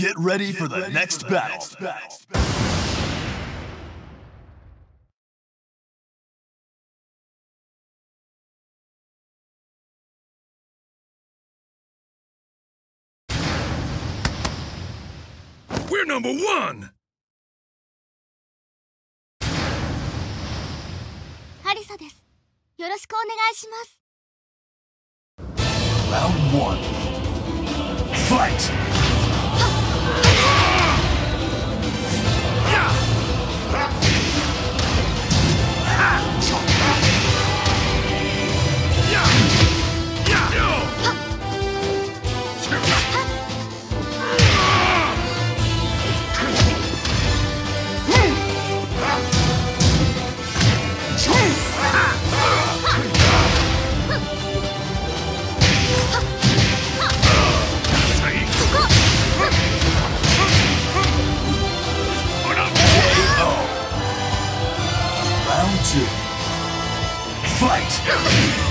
Get ready for the next battle. We're number one! ハリサですよろしくお願いします Round one. Fight! Fight!